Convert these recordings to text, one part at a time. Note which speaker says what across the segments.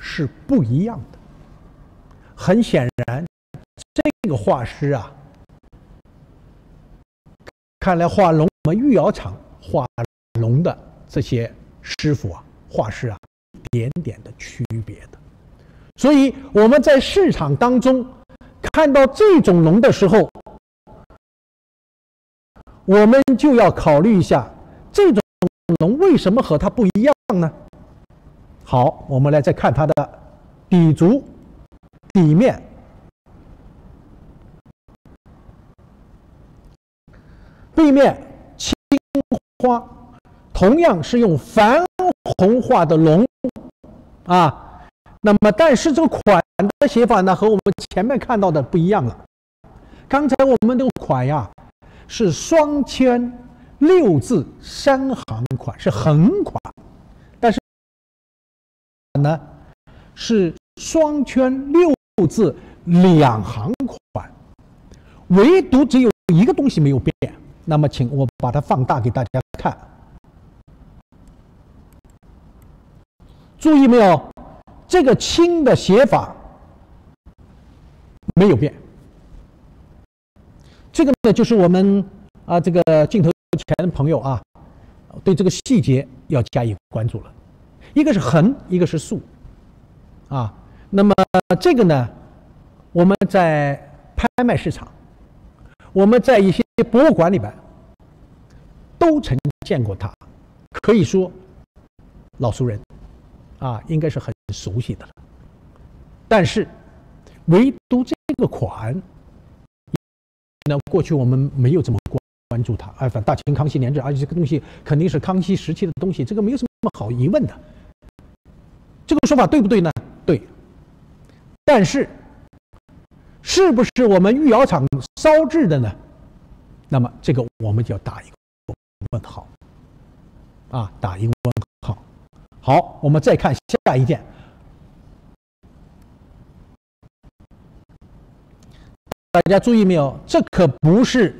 Speaker 1: 是不一样的。很显然，这个画师啊，看来画龙，我们御窑厂画龙的这些师傅啊，画师啊，点点的区别的。所以我们在市场当中看到这种龙的时候，我们就要考虑一下，这种龙为什么和它不一样呢？好，我们来再看它的底足、底面。背面青花，同样是用矾红画的龙，啊，那么但是这个款的写法呢，和我们前面看到的不一样了。刚才我们这个款呀，是双圈六字三行款，是横款，呢是双圈六字两行款，唯独只有一个东西没有变。那么，请我把它放大给大家看。注意没有？这个“清”的写法没有变。这个呢，就是我们啊，这个镜头前的朋友啊，对这个细节要加以关注了。一个是横，一个是竖，啊，那么这个呢，我们在拍卖市场，我们在一些博物馆里边。都曾见过它，可以说老熟人啊，应该是很熟悉的了。但是唯独这个款，那过去我们没有这么关关注它。哎，反大清康熙年制，而且这个东西肯定是康熙时期的东西，这个没有什么好疑问的。这个说法对不对呢？对。但是是不是我们御窑厂烧制的呢？那么这个我们就要打一个。问号，啊，打一个问号。好，我们再看下一件。大家注意没有？这可不是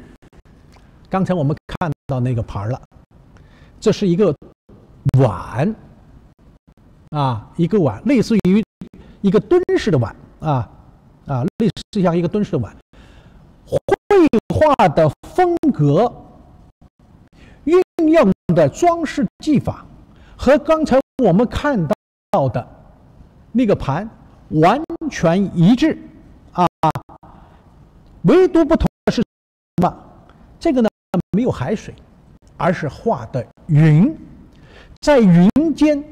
Speaker 1: 刚才我们看到那个盘了，这是一个碗，啊，一个碗，类似于一个蹲式的碗，啊啊，类似像一个蹲式的碗。绘画的风格。运用的装饰技法和刚才我们看到的那个盘完全一致啊，唯独不同的是什么？这个呢没有海水，而是画的云，在云间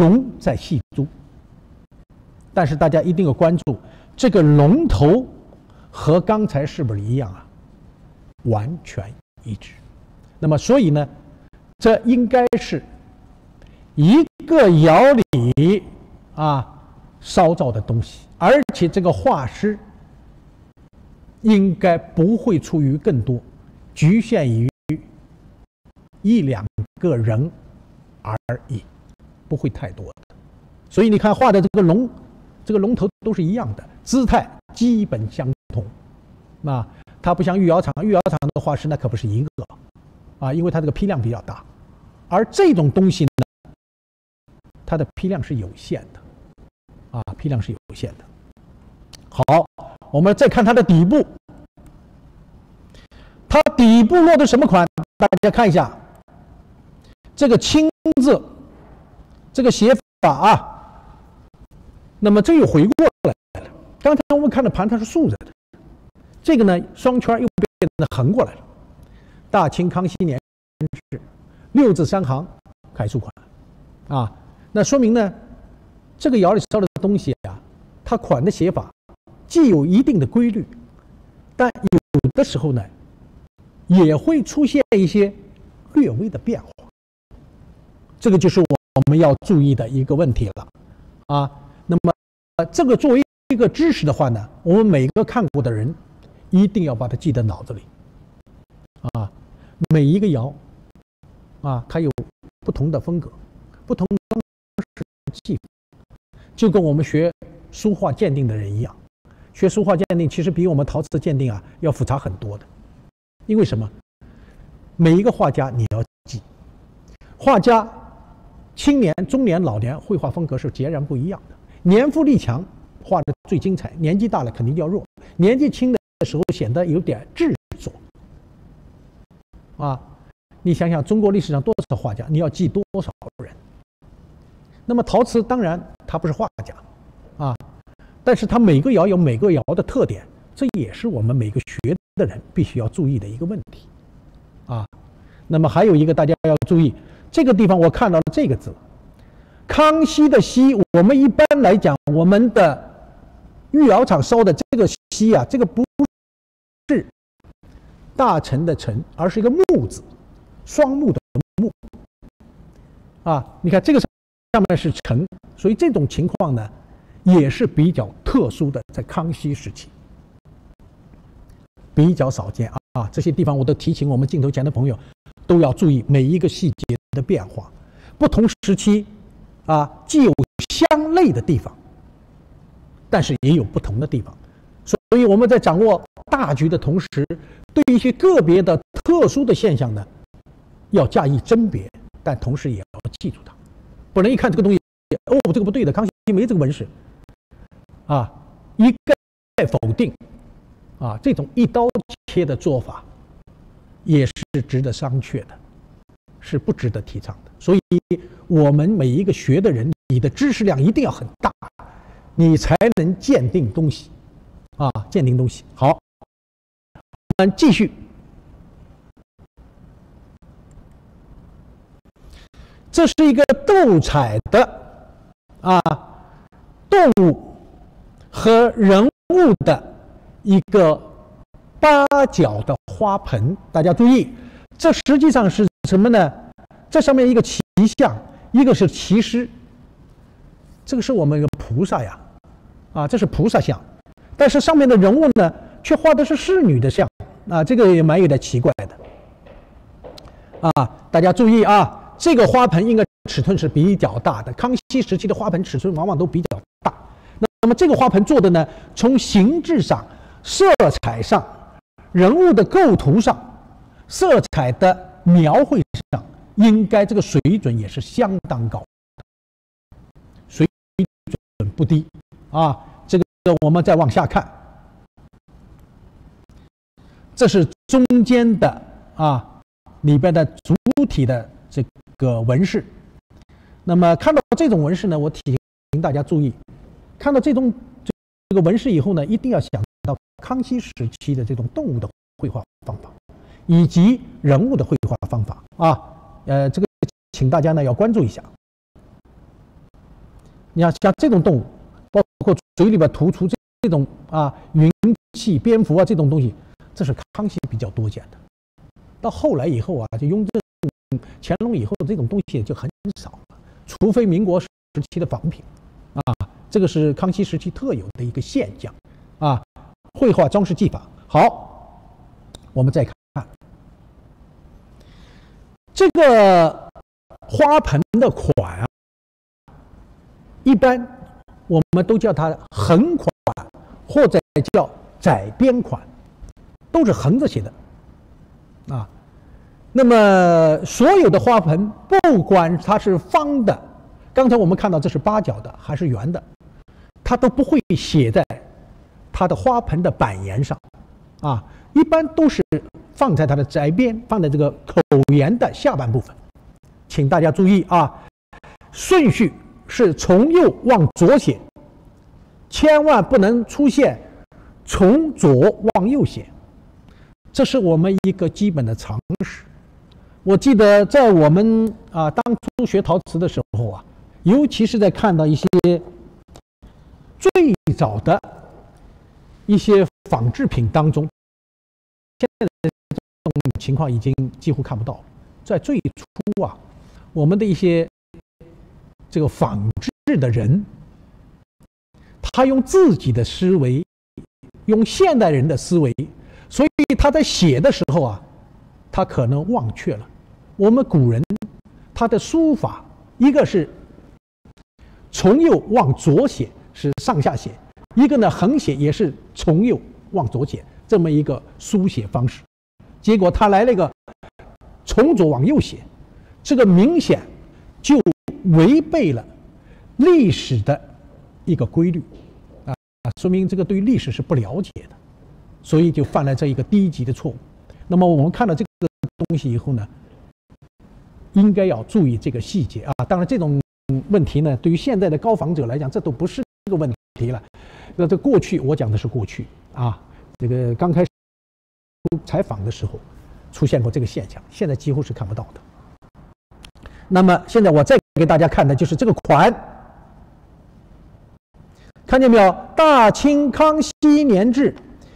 Speaker 1: 龙在戏珠。但是大家一定要关注这个龙头和刚才是不是一样啊？完全一致。那么，所以呢，这应该是一个窑里啊烧造的东西，而且这个画师应该不会出于更多，局限于一两个人而已，不会太多的。所以你看画的这个龙，这个龙头都是一样的，姿态基本相同。那它不像御窑厂，御窑厂的画师那可不是一个。啊，因为它这个批量比较大，而这种东西呢，它的批量是有限的，啊，批量是有限的。好，我们再看它的底部，它底部落的什么款？大家看一下，这个“青”字，这个写法啊。那么这又回过来了，刚才我们看的盘它是竖着的，这个呢双圈又变得横过来了。大清康熙年制，六字三行楷书款，啊，那说明呢，这个窑里烧的东西啊，它款的写法既有一定的规律，但有的时候呢，也会出现一些略微的变化。这个就是我我们要注意的一个问题了，啊，那么，这个作为一个知识的话呢，我们每个看过的人一定要把它记在脑子里，啊。每一个窑，啊，它有不同的风格，不同装饰技法，就跟我们学书画鉴定的人一样，学书画鉴定其实比我们陶瓷鉴定啊要复杂很多的。因为什么？每一个画家你要记，画家青年、中年、老年绘画风格是截然不一样的。年富力强画的最精彩，年纪大了肯定要弱。年纪轻的时候显得有点稚拙。啊，你想想中国历史上多少画家，你要记多少人？那么陶瓷当然他不是画家，啊，但是他每个窑有每个窑的特点，这也是我们每个学的人必须要注意的一个问题。啊，那么还有一个大家要注意。这个地方我看到了这个字，康熙的熙，我们一般来讲，我们的御窑厂烧的这个熙啊，这个不是大臣的臣，而是一个木字，双木的木。啊，你看这个上面是臣，所以这种情况呢，也是比较特殊的，在康熙时期比较少见啊。啊，这些地方我都提醒我们镜头前的朋友，都要注意每一个细节。的变化，不同时期，啊，既有相类的地方，但是也有不同的地方，所以我们在掌握大局的同时，对一些个别的特殊的现象呢，要加以甄别，但同时也要记住它，不能一看这个东西，哦，这个不对的，康熙没这个本事，啊，一概否定，啊，这种一刀切的做法，也是值得商榷的。是不值得提倡的，所以我们每一个学的人，你的知识量一定要很大，你才能鉴定东西，啊，鉴定东西。好，我们继续。这是一个斗彩的啊动物和人物的一个八角的花盆，大家注意，这实际上是。什么呢？这上面一个骑象，一个是骑师。这个是我们一个菩萨呀，啊，这是菩萨像。但是上面的人物呢，却画的是侍女的像，啊，这个也蛮有点奇怪的。啊，大家注意啊，这个花盆应该尺寸是比较大的。康熙时期的花盆尺寸往往都比较大。那那么这个花盆做的呢，从形制上、色彩上、人物的构图上、色彩的。描绘上应该这个水准也是相当高，水准不低啊。这个我们再往下看，这是中间的啊里边的主体的这个纹饰。那么看到这种纹饰呢，我提醒大家注意，看到这种这个纹饰以后呢，一定要想康熙时期的这种动物的绘画方法。以及人物的绘画方法啊，呃，这个请大家呢要关注一下。你看，像这种动物，包括嘴里边突出这这种啊云气、蝙蝠啊这种东西，这是康熙比较多见的。到后来以后啊，就雍正、乾隆以后这种东西就很少了，除非民国时期的仿品啊，这个是康熙时期特有的一个现象。绘画装饰技法好，我们再看。这个花盆的款啊，一般我们都叫它横款或者叫窄边款，都是横着写的啊。那么所有的花盆，不管它是方的，刚才我们看到这是八角的还是圆的，它都不会写在它的花盆的板沿上啊。一般都是放在它的窄边，放在这个口沿的下半部分。请大家注意啊，顺序是从右往左写，千万不能出现从左往右写，这是我们一个基本的常识。我记得在我们啊当初学陶瓷的时候啊，尤其是在看到一些最早的一些仿制品当中。现在的这种情况已经几乎看不到。在最初啊，我们的一些这个仿制的人，他用自己的思维，用现代人的思维，所以他在写的时候啊，他可能忘却了我们古人他的书法，一个是从右往左写，是上下写；一个呢横写也是从右往左写。这么一个书写方式，结果他来了一个从左往右写，这个明显就违背了历史的一个规律，啊，说明这个对历史是不了解的，所以就犯了这一个低级的错误。那么我们看到这个东西以后呢，应该要注意这个细节啊。当然，这种问题呢，对于现在的高仿者来讲，这都不是题了。那这过去我讲的是过去啊，这个刚开始采访的时候出现过这个现象，现在几乎是看不到的。那么现在我再给大家看的就是这个款，看见没有？大清康熙年制，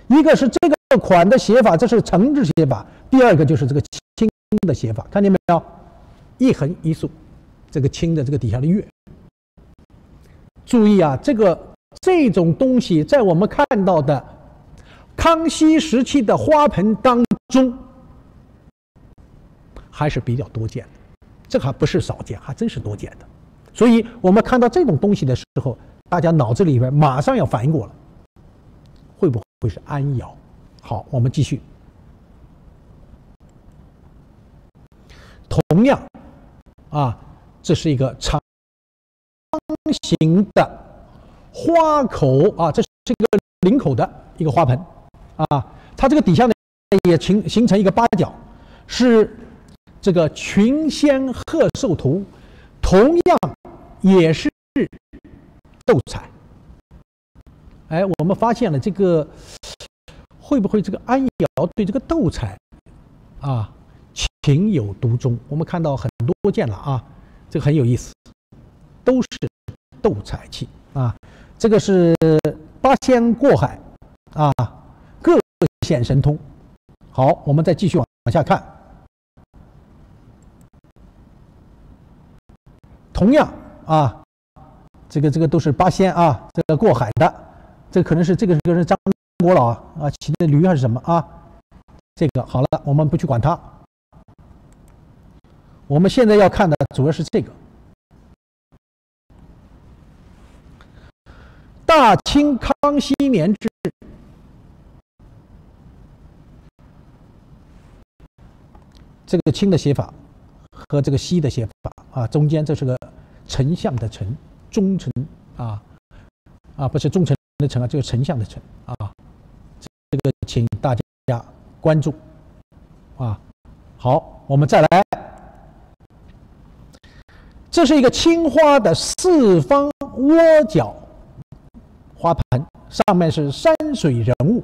Speaker 1: 一个是这个款的写法，这是承制写法；第二个就是这个清的写法，看见没有？一横一竖，这个清的这个底下的月。注意啊，这个这种东西在我们看到的康熙时期的花盆当中还是比较多见的。这还不是少见，还真是多见的。所以我们看到这种东西的时候，大家脑子里边马上要反应过了，会不会是安窑？好，我们继续。同样，啊，这是一个长方形的花口啊，这是这个领口的一个花盆啊，它这个底下呢也形形成一个八角，是。这个群仙贺寿图，同样也是斗彩。哎，我们发现了这个，会不会这个安瑶对这个斗彩啊情有独钟？我们看到很多件了啊，这个很有意思，都是斗彩器啊。这个是八仙过海啊，各显神通。好，我们再继续往往下看。同样啊，这个这个都是八仙啊，这个过海的，这可能是这个是张国老啊骑的驴还是什么啊？这个好了，我们不去管它。我们现在要看的主要是这个清康熙年制，这个清的写法和这个西的写法啊，中间这是个。丞相的丞，忠臣啊啊，不是忠臣的臣啊，这个丞相的丞啊，这个请大家关注啊。好，我们再来，这是一个青花的四方窝角花盆，上面是山水人物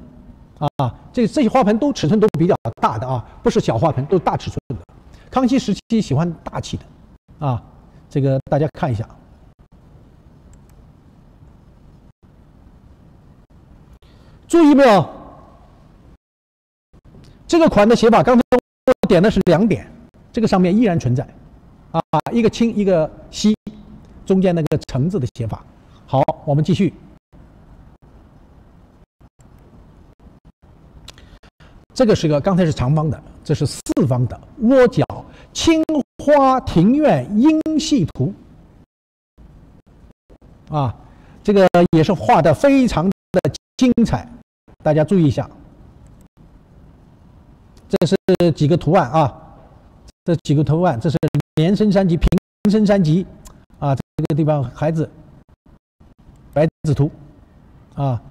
Speaker 1: 啊。这这些花盆都尺寸都比较大的啊，不是小花盆，都是大尺寸的。康熙时期喜欢大气的啊。这个大家看一下，注意没有？这个款的写法，刚才我点的是两点，这个上面依然存在，啊，一个清，一个西，中间那个橙字的写法。好，我们继续。这个是个，刚才是长方的，这是四方的窝角青花庭院英戏图啊，这个也是画的非常的精彩，大家注意一下。这是几个图案啊，这几个图案，这是连升三级、平升三级啊，这个地方孩子白子图啊，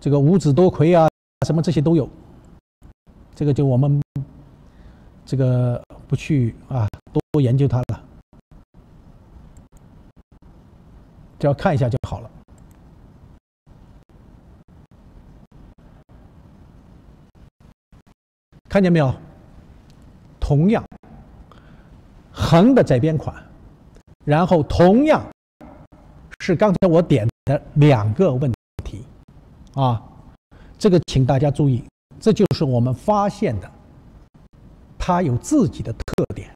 Speaker 1: 这个五子多魁啊，什么这些都有。这个就我们这个不去啊，多研究它了，只要看一下就好了。看见没有？同样横的窄边款，然后同样是刚才我点的两个问题啊，这个请大家注意。这就是我们发现的，它有自己的特点。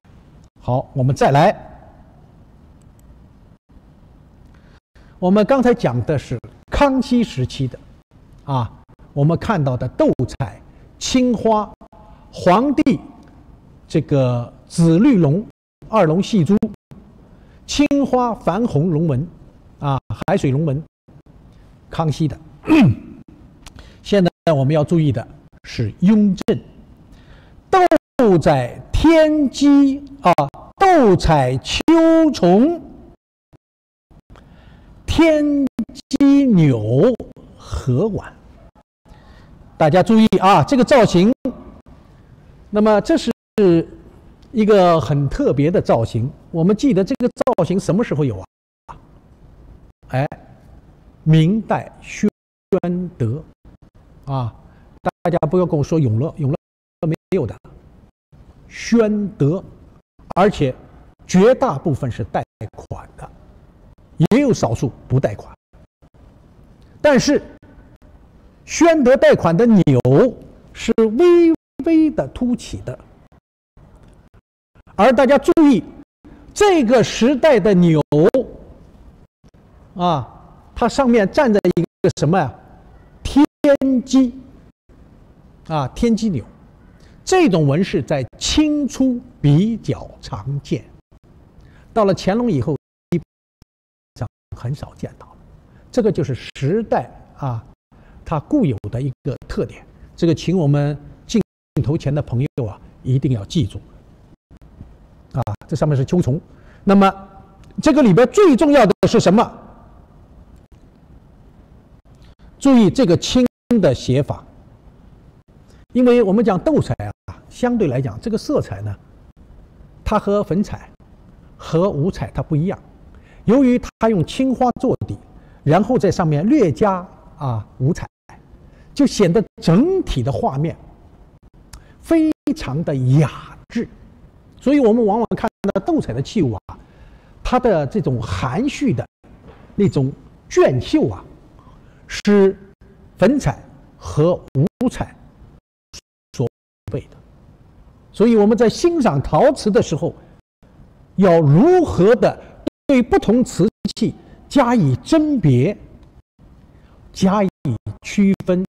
Speaker 1: 好，我们再来。我们刚才讲的是康熙时期的，啊，我们看到的斗彩、青花、皇帝这个紫绿龙、二龙戏珠、青花矾红龙纹，啊，海水龙纹，康熙的。现在我们要注意的。是雍正，斗在天机啊，斗彩秋虫天机钮合碗。大家注意啊，这个造型，那么这是一个很特别的造型。我们记得这个造型什么时候有啊？哎，明代宣德啊，大家不要跟我说永乐，永乐没有的，宣德，而且绝大部分是贷款的，也有少数不贷款，但是。宣德贷款的钮是微微的凸起的，而大家注意，这个时代的钮啊，它上面站着一个什么呀？天机啊，天机钮，这种纹饰在清初比较常见，到了乾隆以后，基本上很少见到了。这个就是时代啊。它固有的一个特点，这个请我们镜头前的朋友啊一定要记住。啊，这上面是秋虫，那么这个里边最重要的是什么？注意这个清的写法，因为我们讲斗彩啊，相对来讲这个色彩呢，它和粉彩和五彩它不一样，由于它用青花做底，然后在上面略加啊五彩。就显得整体的画面非常的雅致，所以我们往往看到斗彩的器物啊，它的这种含蓄的那种隽秀啊，是粉彩和五彩备的。所以我们在欣赏陶瓷的时候，要如何的对不同瓷器加以甄别，加以区分。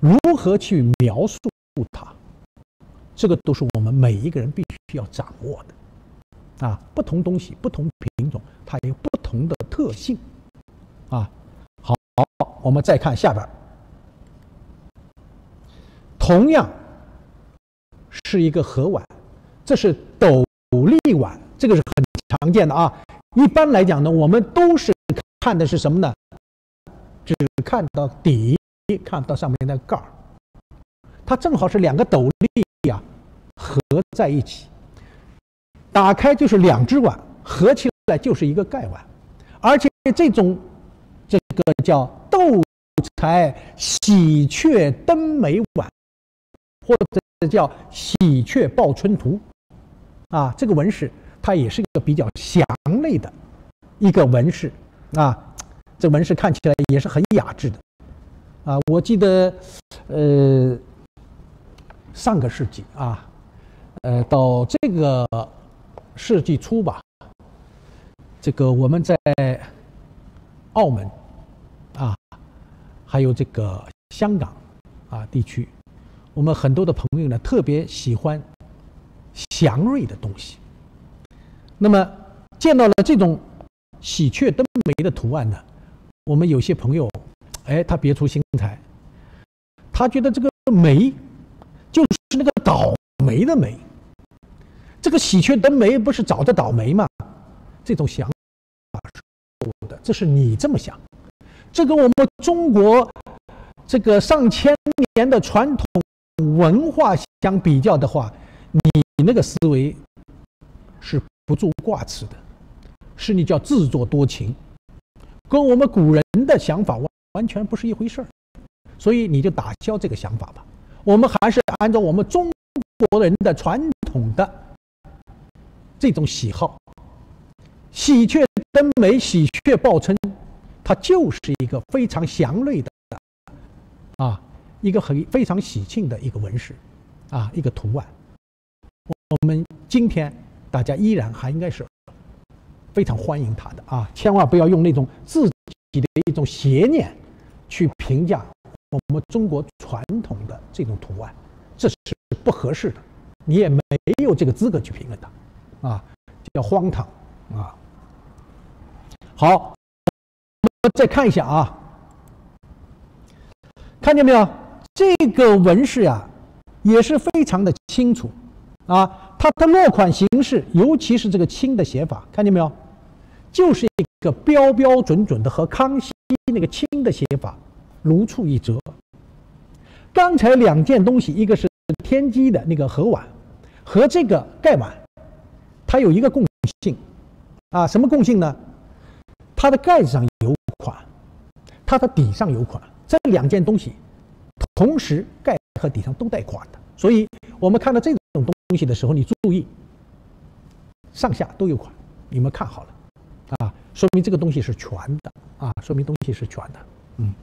Speaker 1: 如何去描述它？这个都是我们每一个人必须要掌握的。啊，不同东西、不同品种，它有不同的特性。啊，好，我们再看下边。同样是一个盒碗，这是斗笠碗，这个是很常见的啊。一般来讲呢，我们都是看的是什么呢？只看到底。看不到上面那个盖儿，它正好是两个斗笠呀合在一起，打开就是两只碗，合起来就是一个盖碗，而且这种这个叫斗彩喜鹊登梅碗，或者叫喜鹊报春图，啊，这个纹饰它也是一个比较祥类的一个纹饰啊，这纹饰看起来也是很雅致的。啊，我记得，呃，上个世纪啊，呃，到这个世纪初吧，这个我们在澳门啊，还有这个香港啊地区，我们很多的朋友呢特别喜欢祥瑞的东西。那么见到了这种喜鹊登梅的图案呢，我们有些朋友。哎，他别出心裁，他觉得这个梅就是那个倒霉的霉，这个喜鹊登梅不是找的倒霉吗？这种想法是错的，这是你这么想，这跟我们中国这个上千年的传统文化相比较的话，你那个思维是不做挂齿的，是你叫自作多情，跟我们古人的想法完全不是一回事儿，所以你就打消这个想法吧。我们还是按照我们中国人的传统的这种喜好，喜鹊登梅、喜鹊报春，它就是一个非常祥瑞的啊，一个很非常喜庆的一个纹饰啊，一个图案。我们今天大家依然还应该是非常欢迎它的啊，千万不要用那种自己的一种邪念。去评价我们中国传统的这种图案，这是不合适的，你也没有这个资格去评论它，啊，叫荒唐啊！好，我们再看一下啊，看见没有？这个纹饰呀，也是非常的清楚啊，它的落款形式，尤其是这个“清”的写法，看见没有？就是一个标标准准的和康熙那个清的写法如出一辙。刚才两件东西，一个是天机的那个盒碗，和这个盖碗，它有一个共性，啊，什么共性呢？它的盖子上有款，它的底上有款，这两件东西同时盖和底上都带款的，所以我们看到这种东西的时候，你注意上下都有款，你们看好了，啊，说明这个东西是全的，啊，说明东西是全的，嗯，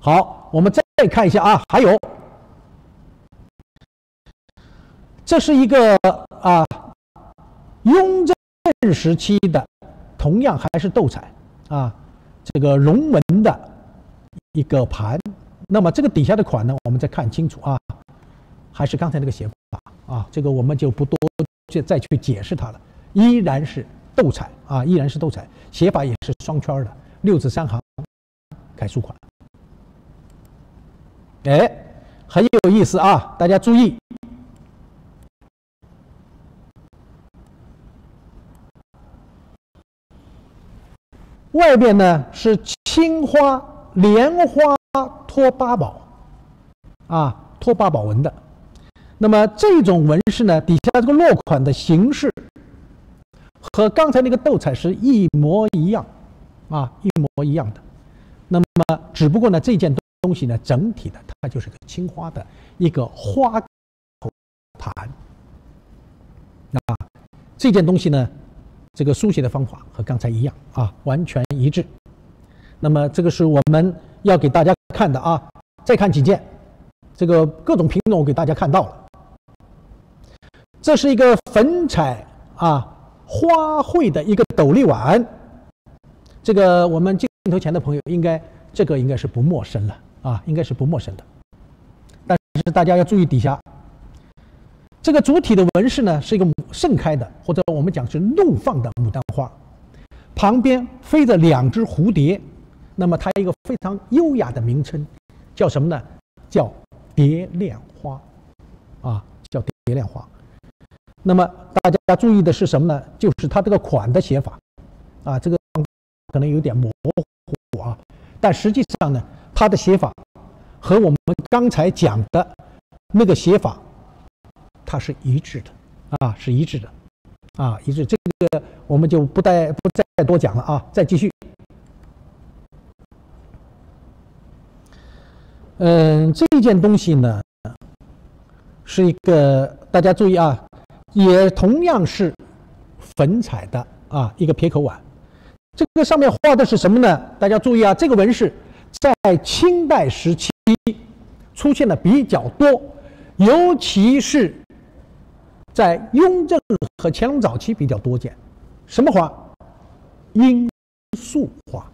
Speaker 1: 好，我们再。再看一下啊，还有，这是一个啊，雍正时期的，同样还是斗彩啊，这个龙纹的一个盘。那么这个底下的款呢，我们再看清楚啊，还是刚才那个写法啊，这个我们就不多去再去解释它了，依然是斗彩啊，依然是斗彩，写法也是双圈的，六字三行楷书款。哎，很有意思啊！大家注意，外边呢是青花莲花托八宝，啊，托八宝纹的。那么这种纹饰呢，底下这个落款的形式和刚才那个斗彩是一模一样，啊，一模一样的。那么只不过呢，这件。东西呢，整体的它就是个青花的一个花口盘。那这件东西呢，这个书写的方法和刚才一样啊，完全一致。那么这个是我们要给大家看的啊。再看几件，这个各种品种我给大家看到了。这是一个粉彩啊花卉的一个斗笠碗，这个我们镜头前的朋友应该这个应该是不陌生了。啊，应该是不陌生的，但是大家要注意底下这个主体的纹饰呢，是一个盛开的，或者我们讲是怒放的牡丹花，旁边飞着两只蝴蝶，那么它一个非常优雅的名称，叫什么呢？叫蝶恋花，啊，叫蝶恋花。那么大家注意的是什么呢？就是它这个款的写法，啊，这个可能有点模糊啊，但实际上呢。它的写法和我们刚才讲的那个写法，它是一致的，啊，是一致的，啊，一致。这个我们就不再不再多讲了啊，再继续。嗯，这件东西呢，是一个大家注意啊，也同样是粉彩的啊，一个撇口碗。这个上面画的是什么呢？大家注意啊，这个纹饰。在清代时期出现的比较多，尤其是在雍正和乾隆早期比较多见。什么花？罂粟花。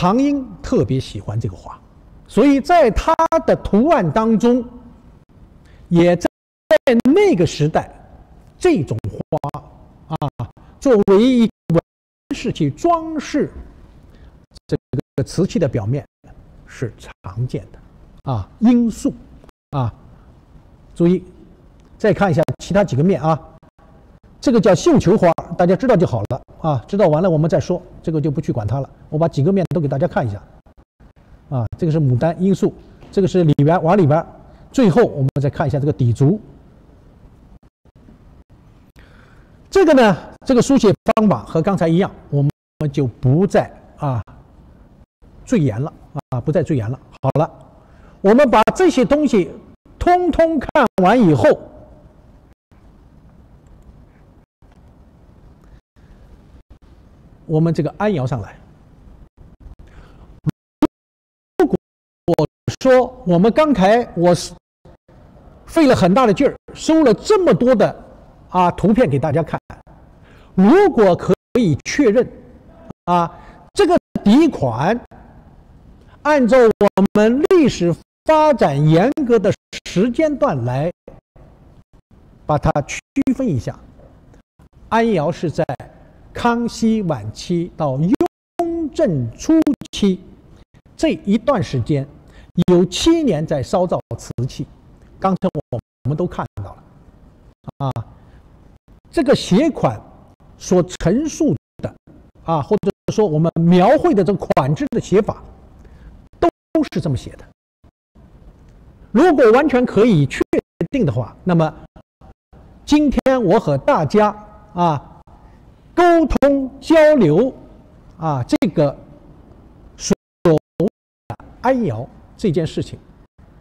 Speaker 1: 唐英特别喜欢这个花，所以在他的图案当中，也在那个时代，这种花啊，作为一个纹饰去装饰。这个瓷器的表面是常见的，啊，罂粟，啊，注意，再看一下其他几个面啊，这个叫绣球花，大家知道就好了啊，知道完了我们再说，这个就不去管它了。我把几个面都给大家看一下，啊，这个是牡丹罂粟，这个是里边往里边，最后我们再看一下这个底足，这个呢，这个书写方法和刚才一样，我们就不再啊。赘言了啊！不再赘言了。好了，我们把这些东西通通看完以后，我们这个安窑上来。如果我说我们刚才我是费了很大的劲儿，收了这么多的啊图片给大家看，如果可以确认啊这个底款。按照我们历史发展严格的时间段来把它区分一下，安窑是在康熙晚期到雍正初期这一段时间，有七年在烧造瓷器。刚才我我们都看到了，啊，这个写款所陈述的啊，或者说我们描绘的这个款制的写法，都是这么写的。如果完全可以确定的话，那么今天我和大家啊沟通交流啊这个所谓的安窑这件事情，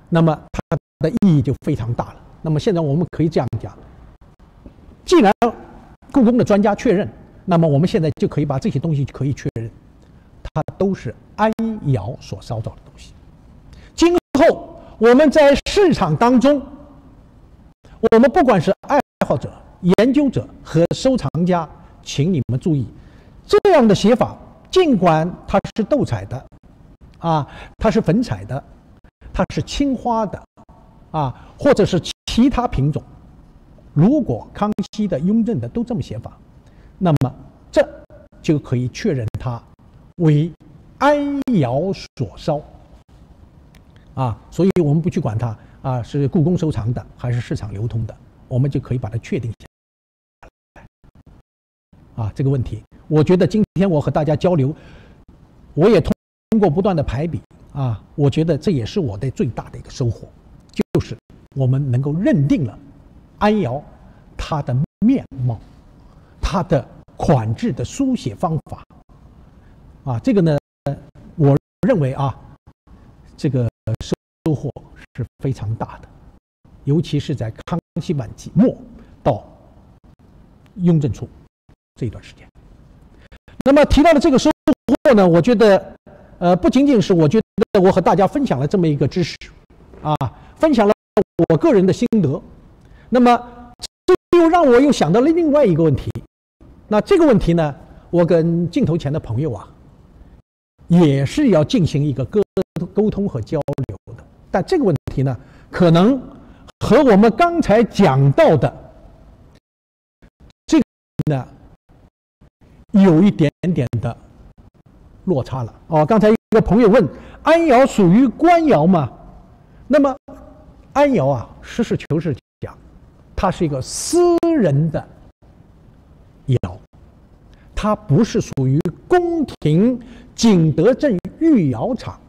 Speaker 1: 那么它的意义就非常大了。那么现在我们可以这样讲：既然故宫的专家确认，那么我们现在就可以把这些东西可以确认，它都是安窑所烧造的东西。今后我们在市场当中，我们不管是爱好者、研究者和收藏家，请你们注意，这样的写法，尽管它是斗彩的，啊，它是粉彩的，它是青花的，啊，或者是其他品种。如果康熙的、雍正的都这么写法，那么这就可以确认它为安窑所烧啊，所以我们不去管它啊是故宫收藏的还是市场流通的，我们就可以把它确定下啊这个问题。我觉得今天我和大家交流，我也通通过不断的排比啊，我觉得这也是我的最大的一个收获，就是我们能够认定了。安爻，它的面貌，它的款制的书写方法，啊，这个呢，我认为啊，这个收收获是非常大的，尤其是在康熙晚期末到雍正初这一段时间。那么提到的这个收获呢，我觉得，呃，不仅仅是我觉得我和大家分享了这么一个知识，啊，分享了我个人的心得。那么，这又让我又想到了另外一个问题。那这个问题呢，我跟镜头前的朋友啊，也是要进行一个沟沟通和交流的。但这个问题呢，可能和我们刚才讲到的这个呢，有一点点的落差了。哦，刚才一个朋友问：安窑属于官窑吗？那么，安窑啊，实事求是讲。它是一个私人的窑，它不是属于宫廷景德镇御窑厂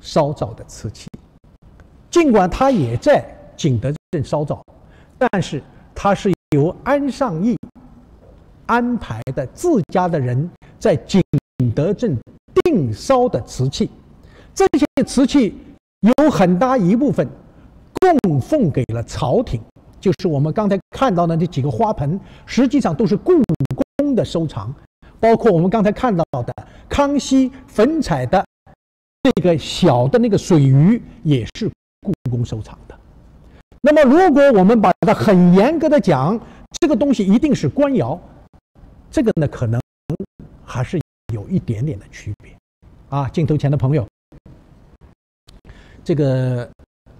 Speaker 1: 烧造的瓷器。尽管它也在景德镇烧造，但是它是由安尚义安排的自家的人在景德镇定烧的瓷器。这些瓷器有很大一部分供奉给了朝廷。就是我们刚才看到的这几个花盆，实际上都是故宫的收藏，包括我们刚才看到的康熙粉彩的这个小的那个水鱼，也是故宫收藏的。那么，如果我们把它很严格的讲，这个东西一定是官窑，这个呢，可能还是有一点点的区别啊。镜头前的朋友，这个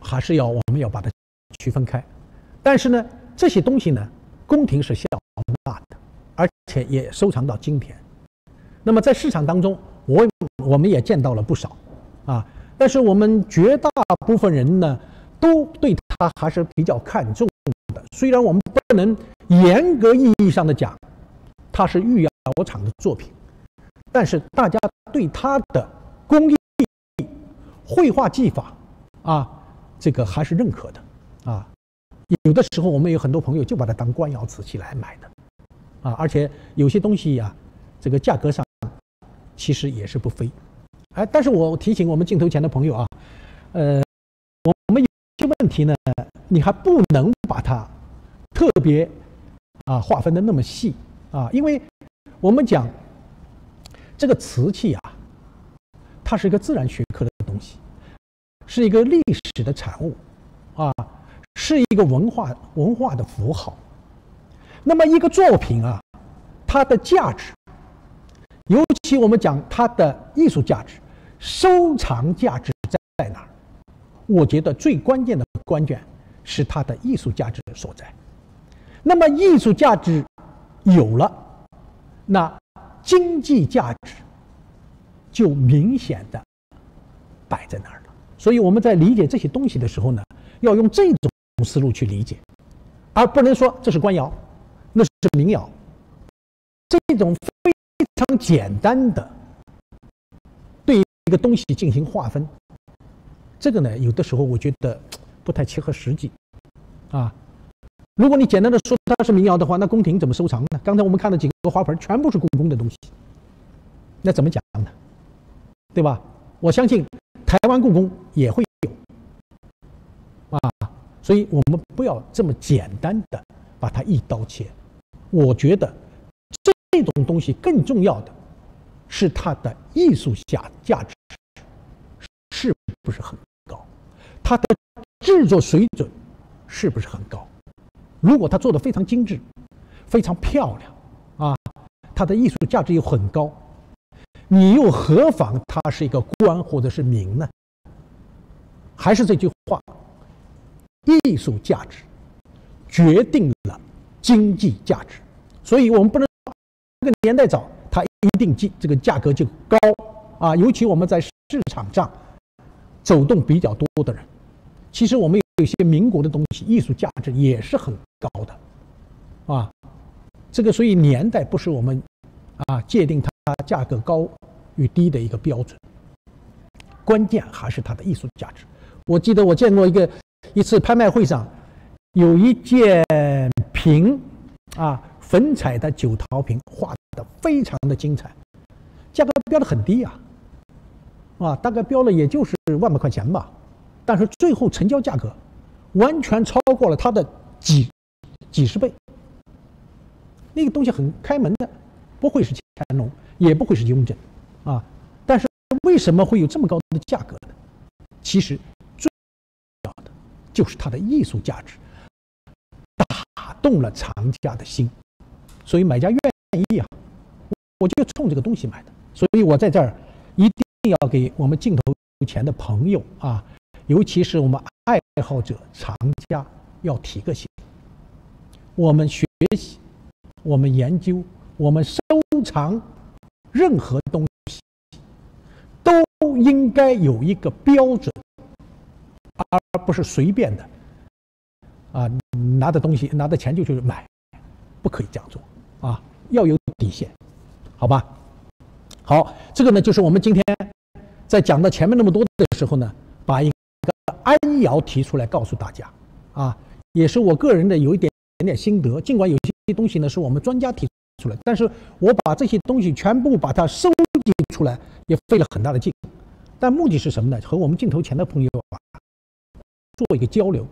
Speaker 1: 还是要我们要把它区分开。但是呢，这些东西呢，宫廷是笑纳的，而且也收藏到今天。那么在市场当中，我我们也见到了不少，啊，但是我们绝大部分人呢，都对它还是比较看重的。虽然我们不能严格意义上的讲，它是御窑厂的作品，但是大家对它的工艺、绘画技法，啊，这个还是认可的，啊。有的时候，我们有很多朋友就把它当官窑瓷器来买的，啊，而且有些东西呀，这个价格上其实也是不菲，哎，但是我提醒我们镜头前的朋友啊，呃，我们有些问题呢，你还不能把它特别啊划分的那么细。啊，因为我们讲这个瓷器啊，它是一个自然学科的东西，是一个历史的产物啊。是一个文化文化的符号。那么一个作品啊，它的价值，尤其我们讲它的艺术价值、收藏价值在在哪？我觉得最关键的关键是它的艺术价值所在。那么艺术价值有了，那经济价值就明显的摆在那儿了。所以我们在理解这些东西的时候呢，要用这种。思路去理解，而不能说这是官窑，那是民窑，这种非常简单的对一个东西进行划分，这个呢，有的时候我觉得不太切合实际啊。如果你简单的说它是民谣的话，那宫廷怎么收藏呢？刚才我们看了几个花盆，全部是故宫的东西，那怎么讲呢？对吧？我相信台湾故宫也会有啊，所以我们不要这么简单的把它一刀切。我觉得这种东西更重要的是它的艺术价价值是不是很高，它的制作水准是不是很高？如果它做的非常精致、非常漂亮，啊，它的艺术价值又很高，你又何妨它是一个官或者是民呢？还是这句话，艺术价值决定了经济价值，所以我们不能这个年代早，它一定价这个价格就高啊。尤其我们在市场上走动比较多的人，其实我们有有些民国的东西，艺术价值也是很。高的，啊，这个所以年代不是我们啊界定它价格高与低的一个标准，关键还是它的艺术价值。我记得我见过一个一次拍卖会上，有一件瓶啊，粉彩的酒桃瓶，画的非常的精彩，价格标的很低啊，啊，大概标了也就是万把块钱吧，但是最后成交价格完全超过了它的几。几十倍，那个东西很开门的，不会是乾隆，也不会是雍正，啊，但是为什么会有这么高的价格呢？其实最重要的就是它的艺术价值，打动了藏家的心，所以买家愿意啊，我就冲这个东西买的，所以我在这儿一定要给我们镜头前的朋友啊，尤其是我们爱好者、藏家要提个醒。我们学习，我们研究，我们收藏任何东西，都应该有一个标准，而不是随便的啊，拿着东西拿着钱就去买，不可以这样做啊，要有底线，好吧？好，这个呢，就是我们今天在讲到前面那么多的时候呢，把一安瑶提出来告诉大家啊，也是我个人的有一点。点点心得，尽管有些东西呢是我们专家提出来，但是我把这些东西全部把它收集出来，也费了很大的劲。但目的是什么呢？和我们镜头前的朋友啊做一个交流，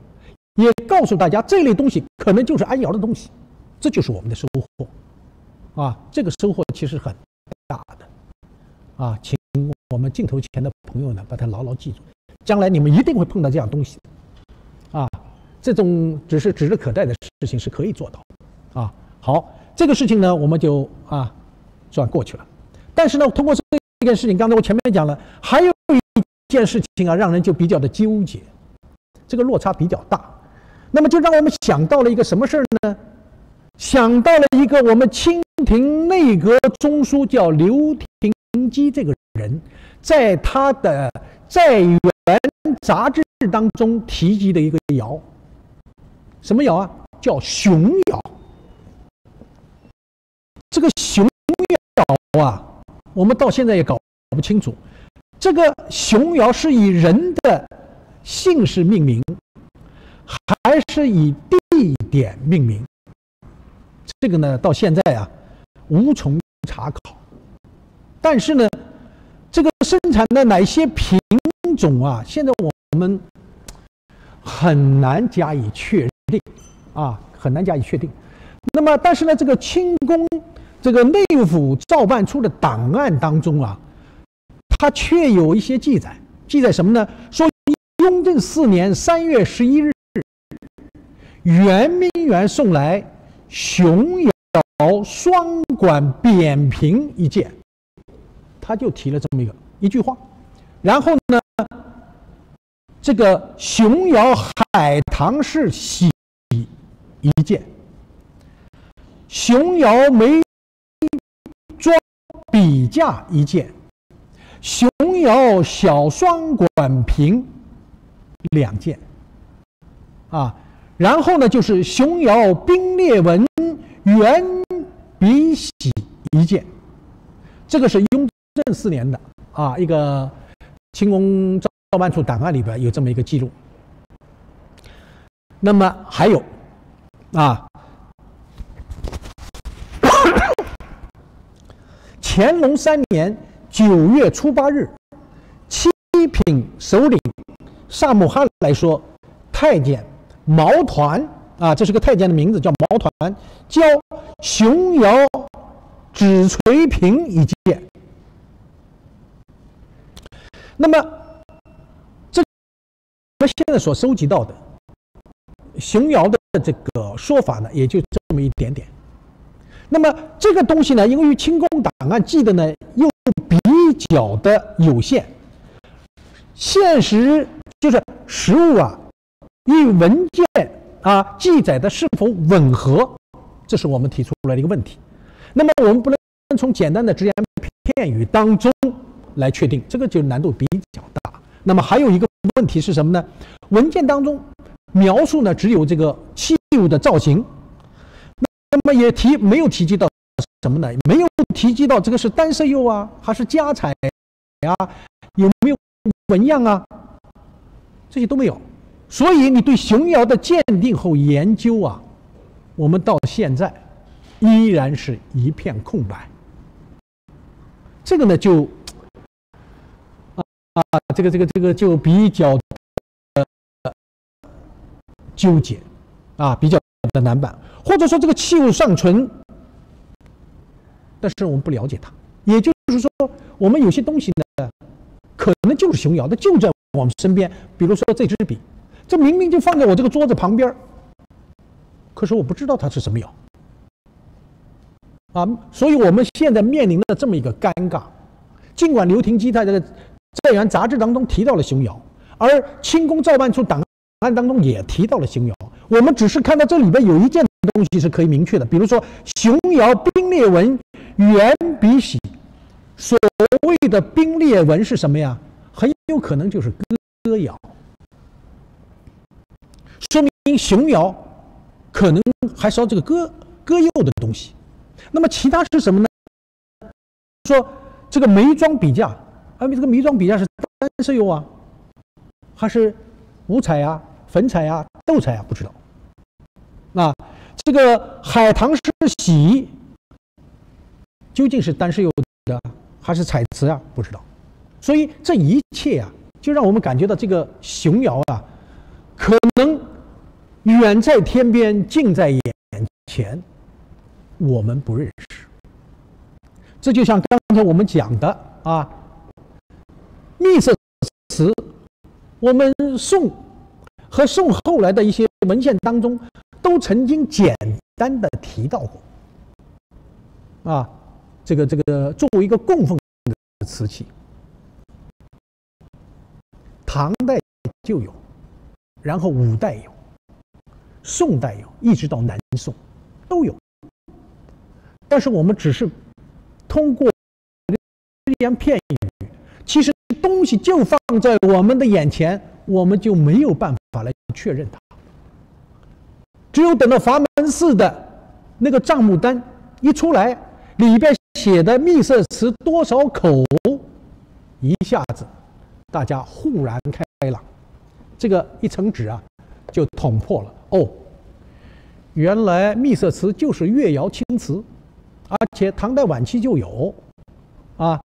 Speaker 1: 也告诉大家这类东西可能就是安瑶的东西，这就是我们的收获啊！这个收获其实很大的啊，请我们镜头前的朋友呢把它牢牢记住，将来你们一定会碰到这样东西啊。这种只是指日可待的事情是可以做到，啊，好，这个事情呢，我们就啊算过去了。但是呢，通过这件事情，刚才我前面讲了，还有一件事情啊，让人就比较的纠结，这个落差比较大。那么就让我们想到了一个什么事儿呢？想到了一个我们清廷内阁中书叫刘廷基这个人，在他的《在元》杂志当中提及的一个爻。什么爻啊？叫熊爻。这个熊爻啊，我们到现在也搞不清楚，这个熊爻是以人的姓氏命名，还是以地点命名？这个呢，到现在啊，无从查考。但是呢，这个生产的哪些品种啊，现在我们很难加以确。定啊，很难加以确定。那么，但是呢，这个清宫这个内府照办处的档案当中啊，它却有一些记载。记载什么呢？说雍正四年三月十一日，圆明园送来熊爻双管扁平一件，他就提了这么一个一句话。然后呢，这个熊瑶海棠式喜。一件熊窑梅庄笔架一件，熊窑小双管瓶两件，啊，然后呢就是熊窑冰裂纹圆笔洗一件，这个是正四年的啊，一个清宫照办处档案里边有这么一个记录。那么还有啊，乾隆三年九月初八日，七品首领萨姆哈来说，太监毛团。啊，这是个太监的名字，叫毛团，交熊瑶纸垂瓶一件。那么，这我们现在所收集到的熊窑的这个说法呢，也就这么一点点。那么这个东西呢，因为清宫档案记的呢又比较的有限，现实就是实物啊与文件。啊，记载的是否吻合，这是我们提出来的一个问题。那么我们不能从简单的只言片语当中来确定，这个就难度比较大。那么还有一个问题是什么呢？文件当中描述呢只有这个器物的造型，那么也提没有提及到什么呢？没有提及到这个是单色釉啊，还是加彩啊？有没有纹样啊？这些都没有。所以，你对熊窑的鉴定后研究啊，我们到现在依然是一片空白。这个呢，就啊，这个这个这个就比较纠结啊，比较的难办。或者说，这个器物尚存，但是我们不了解它。也就是说，我们有些东西呢，可能就是熊窑的，就在我们身边。比如说这支笔。这明明就放在我这个桌子旁边可是我不知道它是什么窑啊！所以我们现在面临的这么一个尴尬。尽管刘廷基在在原杂志当中提到了熊窑，而清宫造办处档案当中也提到了熊窑，我们只是看到这里边有一件东西是可以明确的，比如说熊窑冰裂纹圆笔喜。所谓的冰裂纹是什么呀？很有可能就是歌窑。说明熊窑可能还烧这个割割釉的东西，那么其他是什么呢？说这个眉庄笔架，啊，这个眉庄笔架是单色釉啊，还是五彩呀、粉彩呀、斗彩啊？不知道。那，这个海棠式玺究竟是单色釉的还是彩瓷啊？不知道。所以这一切啊，就让我们感觉到这个熊窑啊，可能。远在天边，近在眼前，我们不认识。这就像刚才我们讲的啊，秘色瓷，我们宋和宋后来的一些文献当中，都曾经简单的提到过。啊，这个这个作为一个供奉的瓷器，唐代就有，然后五代有。宋代有，一直到南宋都有，但是我们只是通过只言片语，其实东西就放在我们的眼前，我们就没有办法来确认它。只有等到阀门寺的那个账目单一出来，里边写的秘色瓷多少口，一下子大家豁然开朗，这个一层纸啊，就捅破了。哦，原来秘色瓷就是越窑青瓷，而且唐代晚期就有，啊，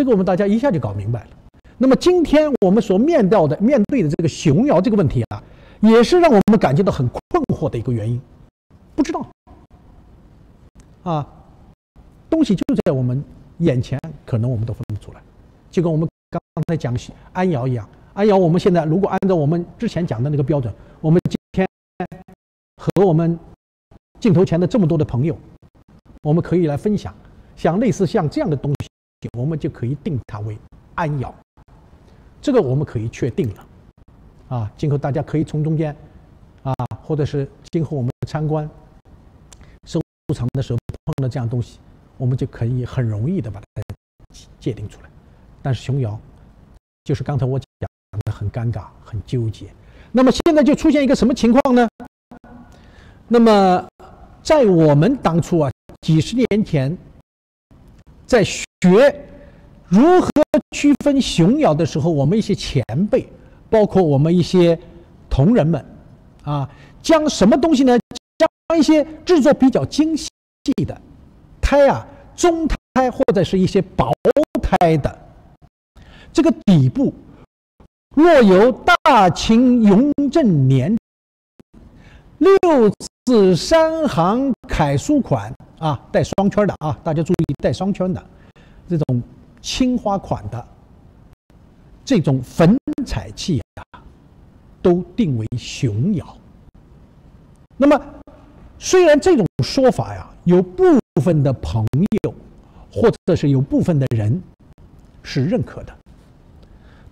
Speaker 1: 这个我们大家一下就搞明白了。那么今天我们所面到的、面对的这个熊窑这个问题啊，也是让我们感觉到很困惑的一个原因，不知道，啊，东西就在我们眼前，可能我们都分不出来，就跟我们刚才讲安窑一样，安窑我们现在如果按照我们之前讲的那个标准，我们今天。和我们镜头前的这么多的朋友，我们可以来分享，像类似像这样的东西，我们就可以定它为安窑，这个我们可以确定了，啊，今后大家可以从中间，啊，或者是今后我们参观收藏的时候碰到这样东西，我们就可以很容易的把它界定出来。但是熊窑，就是刚才我讲的很尴尬、很纠结。那么现在就出现一个什么情况呢？那么，在我们当初啊几十年前在学如何区分雄窑的时候，我们一些前辈，包括我们一些同仁们，啊，将什么东西呢？将一些制作比较精细的胎啊、中胎或者是一些薄胎的这个底部，若有大清雍正年六字三行楷书款啊，带双圈的啊，大家注意带双圈的这种青花款的这种粉彩器啊，都定为雄窑。那么。虽然这种说法呀，有部分的朋友，或者是有部分的人是认可的，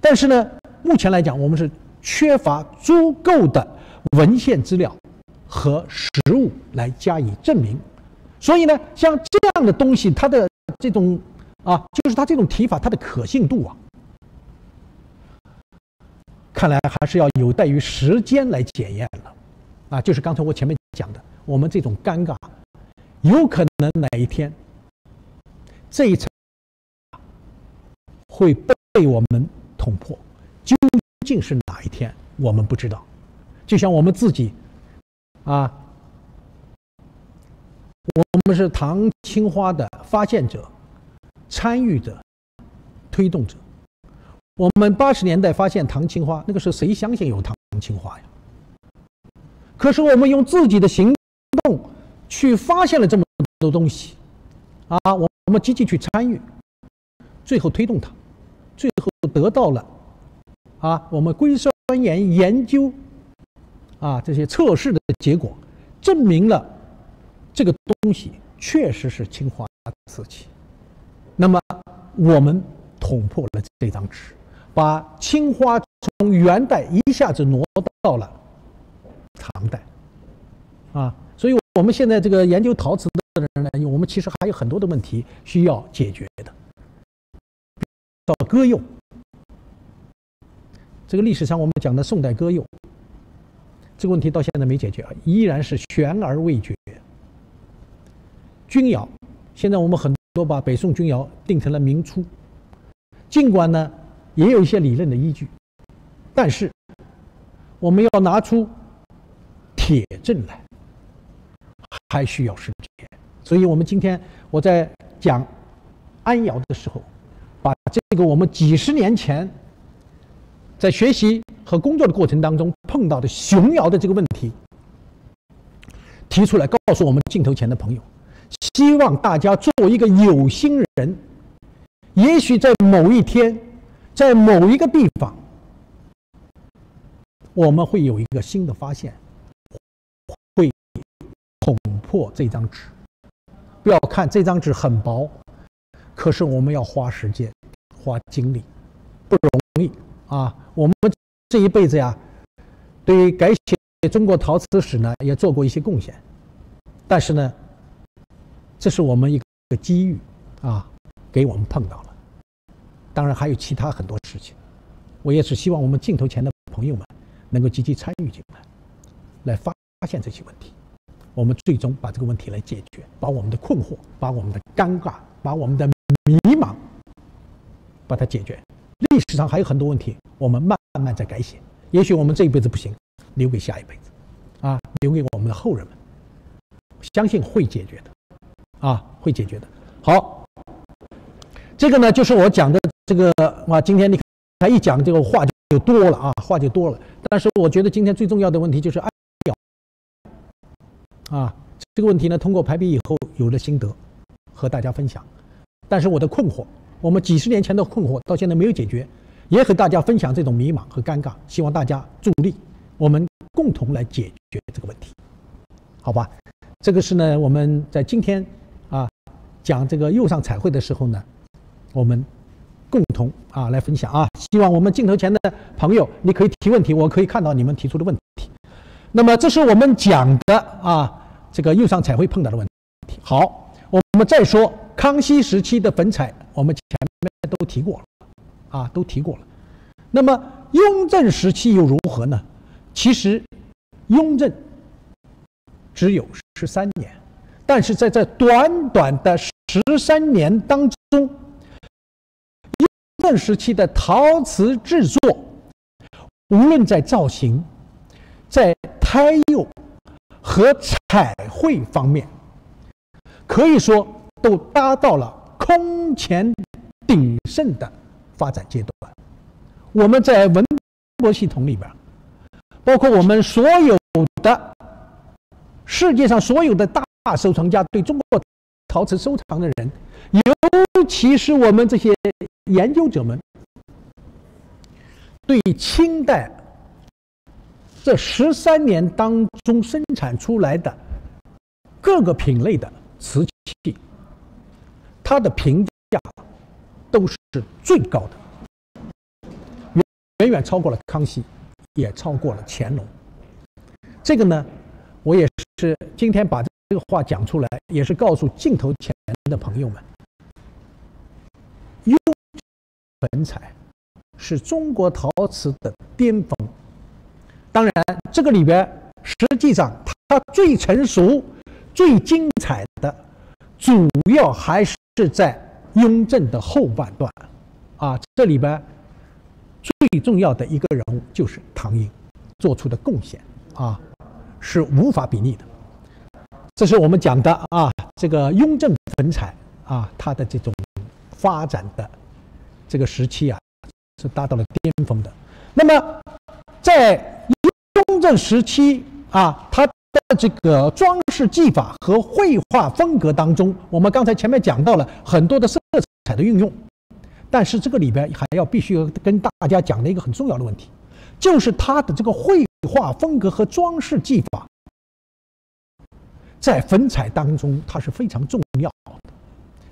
Speaker 1: 但是呢，目前来讲，我们是缺乏足够的文献资料和实物来加以证明，所以呢，像这样的东西，它的这种啊，就是它这种提法，它的可信度啊，看来还是要有待于时间来检验了，啊，就是刚才我前面讲的。我们这种尴尬，有可能哪一天，这一层会被我们捅破。究竟是哪一天，我们不知道。就像我们自己，啊，我们是唐青花的发现者、参与者、推动者。我们八十年代发现唐青花，那个时候谁相信有唐青花呀？可是我们用自己的行。动去发现了这么多东西，啊，我我们积极去参与，最后推动它，最后得到了，啊，我们硅酸盐研究，啊，这些测试的结果，证明了这个东西确实是青花瓷器。那么我们捅破了这张纸，把青花从元代一下子挪到了唐代，啊。所以，我们现在这个研究陶瓷的人呢，我们其实还有很多的问题需要解决的。到歌釉，这个历史上我们讲的宋代歌釉，这个问题到现在没解决啊，依然是悬而未决。钧窑，现在我们很都把北宋钧窑定成了明初，尽管呢也有一些理论的依据，但是我们要拿出铁证来。还需要时间，所以我们今天我在讲安窑的时候，把这个我们几十年前在学习和工作的过程当中碰到的雄窑的这个问题提出来，告诉我们镜头前的朋友，希望大家作为一个有心人，也许在某一天，在某一个地方，我们会有一个新的发现。会捅破这张纸，不要看这张纸很薄，可是我们要花时间、花精力，不容易啊！我们这一辈子呀，对于改写中国陶瓷史呢，也做过一些贡献。但是呢，这是我们一个机遇啊，给我们碰到了。当然还有其他很多事情，我也是希望我们镜头前的朋友们能够积极参与进来，来发发现这些问题。我们最终把这个问题来解决，把我们的困惑、把我们的尴尬、把我们的迷茫，把它解决。历史上还有很多问题，我们慢慢在改写。也许我们这一辈子不行，留给下一辈子，啊，留给我们的后人们，相信会解决的，啊，会解决的。好，这个呢，就是我讲的这个啊，今天你看，一讲这个话就多了啊，话就多了。但是我觉得今天最重要的问题就是按。啊，这个问题呢，通过排比以后有了心得，和大家分享。但是我的困惑，我们几十年前的困惑到现在没有解决，也和大家分享这种迷茫和尴尬。希望大家助力，我们共同来解决这个问题，好吧？这个是呢，我们在今天讲这个釉上彩绘的时候呢，我们共同啊来分享啊。希望我们镜头前的朋友，你可以提问题，我可以看到你们提出的问题。那么这是我们讲的啊。这个釉上彩绘碰到的问题。好，我们再说康熙时期的粉彩，我们前面都提过了，啊，都提过了。那么雍正时期又如何呢？其实，雍正只有十三年，但是在这短短的十三年当中，雍正时期的陶瓷制作，无论在造型、在胎釉和彩绘方面，可以说都达到了空前鼎盛的发展阶段。我们在文博系统里边，包括我们所有的世界上所有的大收藏家对中国陶瓷收藏的人，尤其是我们这些研究者们，对清代这十三年当中生产出来的各个品类的瓷器，它的评价都是最高的。远远超过了康熙，也超过了乾隆。这个呢，我也是今天把这这个话讲出来，也是告诉镜头前的朋友们：雍粉彩是中国陶瓷的巅峰。当然，这个里边实际上它最成熟、最精彩的，主要还是在雍正的后半段。啊，这里边。最重要的一个人物就是唐英做出的贡献啊，是无法比拟的。这是我们讲的啊，这个雍正粉彩啊，它的这种发展的这个时期啊，是达到了巅峰的。那么，在雍正时期啊，它的这个装饰技法和绘画风格当中，我们刚才前面讲到了很多的色彩的运用。但是这个里边还要必须跟大家讲的一个很重要的问题，就是它的这个绘画风格和装饰技法，在粉彩当中它是非常重要的，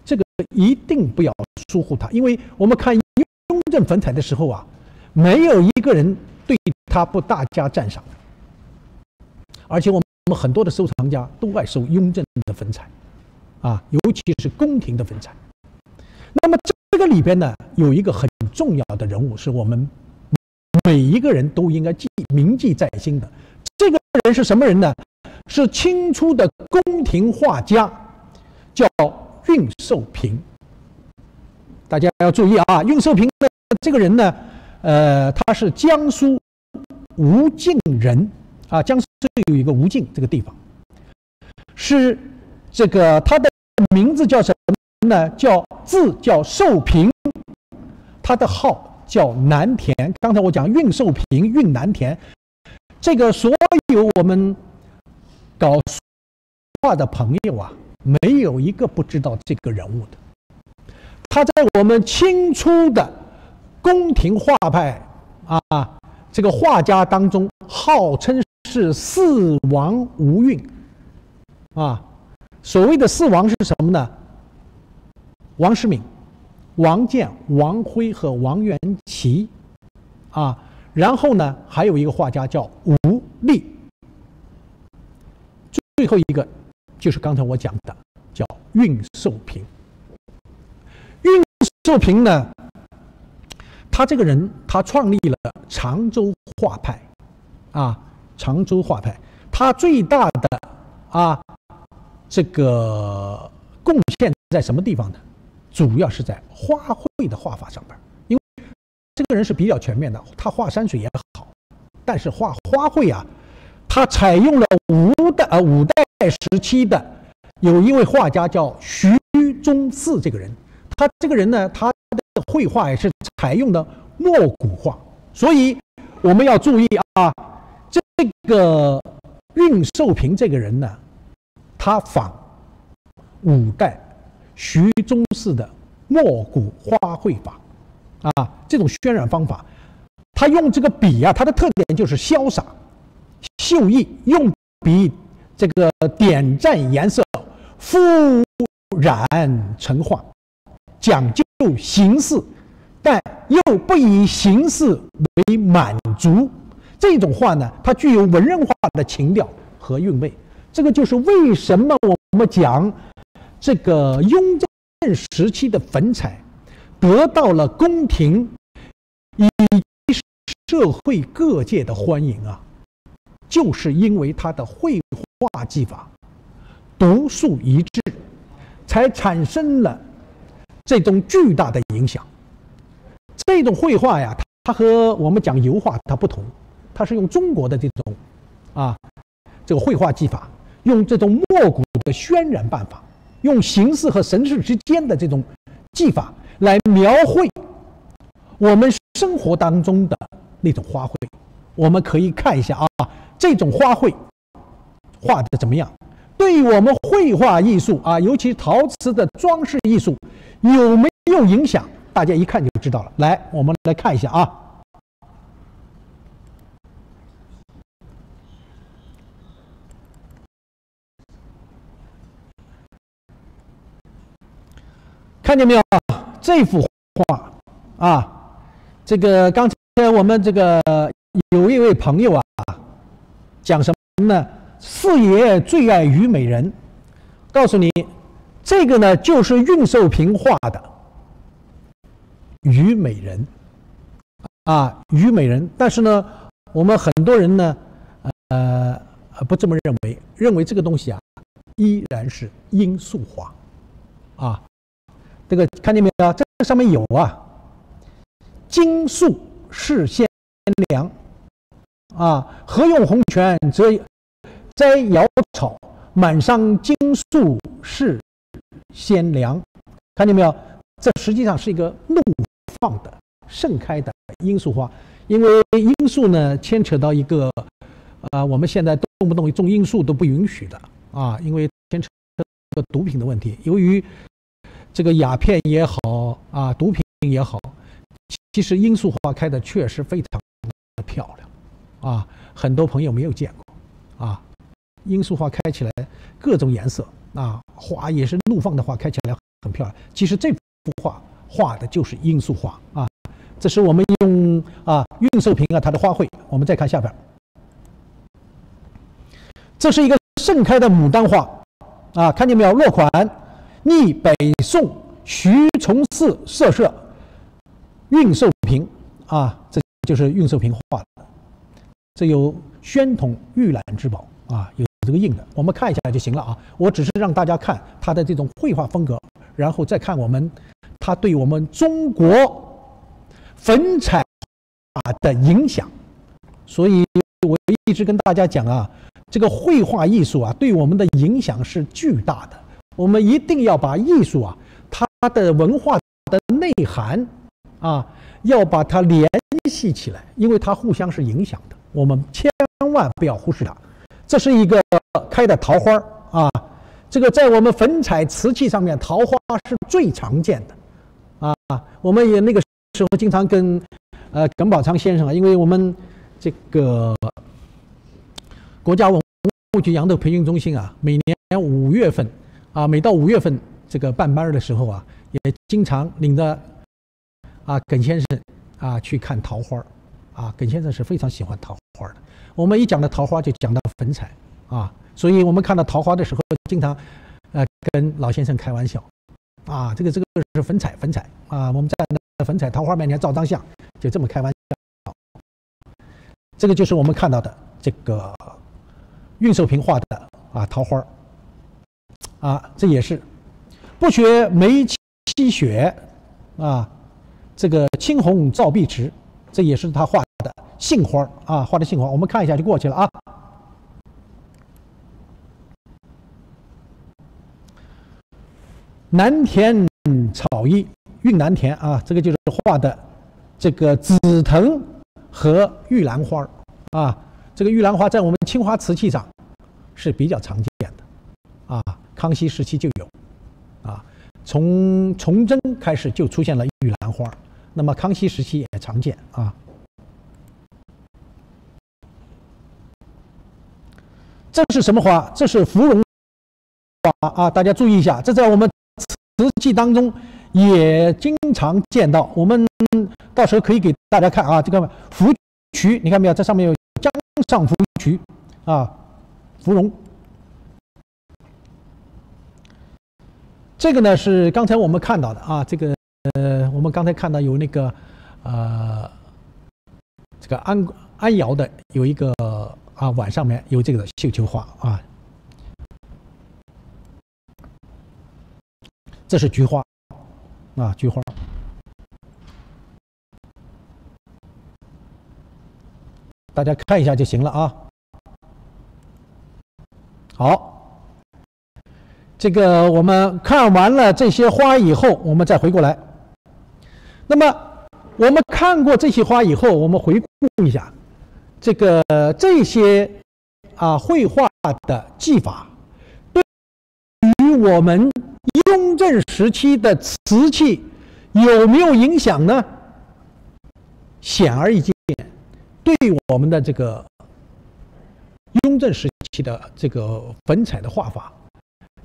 Speaker 1: 这个一定不要疏忽它，因为我们看雍正粉彩的时候啊，没有一个人对他不大加赞赏，而且我们很多的收藏家都爱收雍正的粉彩，啊，尤其是宫廷的粉彩，那么。这个里边呢，有一个很重要的人物，是我们每一个人都应该记铭记在心的。这个人是什么人呢？是清初的宫廷画家，叫运寿平。大家要注意啊，运寿平的这个人呢，呃，他是江苏吴敬人啊，江苏有一个吴敬这个地方，是这个他的名字叫什么？呢，叫字叫寿平，他的号叫南田。刚才我讲运寿平、运南田，这个所有我们搞画的朋友啊，没有一个不知道这个人物的。他在我们清初的宫廷画派啊，这个画家当中，号称是四王无韵啊。所谓的四王是什么呢？王世敏、王建、王辉和王元祁，啊，然后呢，还有一个画家叫吴立，最后一个就是刚才我讲的叫运寿平。运寿平呢，他这个人他创立了常州画派，啊，常州画派，他最大的啊这个贡献在什么地方呢？主要是在花卉的画法上边，因为这个人是比较全面的，他画山水也好，但是画花卉啊，他采用了五代呃五代时期的有一位画家叫徐宗嗣这个人，他这个人呢，他的绘画也是采用的墨古画，所以我们要注意啊，这个运寿平这个人呢，他仿五代。徐宗嗣的墨古花卉法，啊，这种渲染方法，他用这个笔啊，它的特点就是潇洒、秀逸，用笔这个点蘸颜色，敷染成画，讲究形式，但又不以形式为满足。这种画呢，它具有文人画的情调和韵味。这个就是为什么我们讲。这个雍正时期的粉彩得到了宫廷以及社会各界的欢迎啊，就是因为它的绘画画技法独树一帜，才产生了这种巨大的影响。这种绘画呀，它和我们讲油画它不同，它是用中国的这种啊这个绘画技法，用这种墨骨的渲染办法，用形式和神式之间的这种技法来描绘我们生活当中的那种花卉。我们可以看一下啊，这种花卉画的怎么样？对我们绘画艺术啊，尤其陶瓷的装饰艺术，有没有影响？大家一看就知道了。来，我们来看一下啊，看见没有？这幅画啊，这个刚才我们这个有一位朋友啊，讲什么呢？四爷最爱虞美人，告诉你，这个呢就是运寿平画的虞美人，啊，虞美人。但是呢，我们很多人呢，呃，不这么认为，认为这个东西啊，依然是罂粟花，啊，这个看见没有？这上面有啊，金粟是鲜良，啊，何用红泉则。摘瑶草，满上金粟是鲜良，看见没有？这实际上是一个怒放的、盛开的罂粟花。因为罂粟呢，牵扯到一个，啊，我们现在动不动种罂粟都不允许的啊，因为牵扯个毒品的问题。由于这个鸦片也好啊，毒品也好，其实罂粟花开的确实非常的漂亮啊，很多朋友没有见过啊。罂粟花开起来各种颜色啊，花也是怒放的花，开起来很漂亮。其实这幅画画的就是罂粟花啊，这是我们用啊运寿瓶啊它的花卉。我们再看下边，这是一个盛开的牡丹花啊，看见没有？落款逆北宋徐崇嗣设设运寿瓶啊，这就是运寿瓶画的。这有宣统御览之宝啊，有。这个印的，我们看一下就行了啊！我只是让大家看它的这种绘画风格，然后再看我们它对我们中国粉彩啊的影响。所以我一直跟大家讲啊，这个绘画艺术啊对我们的影响是巨大的。我们一定要把艺术啊它的文化的内涵啊要把它联系起来，因为它互相是影响的。我们千万不要忽视它。这是一个开的桃花啊，这个在我们粉彩瓷器上面，桃花是最常见的啊。我们也那个时候经常跟呃耿宝昌先生啊，因为我们这个国家文物局杨豆培训中心啊，每年五月份啊，每到五月份这个办班的时候啊，也经常领着啊耿先生啊去看桃花啊，耿先生是非常喜欢桃花的。我们一讲到桃花，就讲到粉彩啊，所以我们看到桃花的时候，经常呃跟老先生开玩笑啊，这个这个是粉彩粉彩啊，我们在粉彩桃花面前照张相，就这么开玩笑。这个就是我们看到的这个运寿瓶画的啊桃花啊，这也是不学梅七雪啊，这个青红照碧池，这也是他画的。杏花啊，画的杏花，我们看一下就过去了啊。南田草衣运南田啊，这个就是画的这个紫藤和玉兰花啊。这个玉兰花在我们青花瓷器上是比较常见的啊，康熙时期就有啊，从崇祯开始就出现了玉兰花，那么康熙时期也常见啊。这是什么花？这是芙蓉花啊！大家注意一下，这在我们瓷器当中也经常见到。我们到时候可以给大家看啊，这个芙蕖，你看没有？这上面有江上芙蕖啊，芙蓉。这个呢是刚才我们看到的啊，这个呃，我们刚才看到有那个呃，这个安安窑的有一个。啊，碗上面有这个绣球花啊，这是菊花，啊，菊花。大家看一下就行了啊。好，这个我们看完了这些花以后，我们再回过来。那么我们看过这些花以后，我们回顾一下这个这些啊绘画的技法，对于我们雍正时期的瓷器有没有影响呢？显而易见。对我们的这个雍正时期的这个粉彩的画法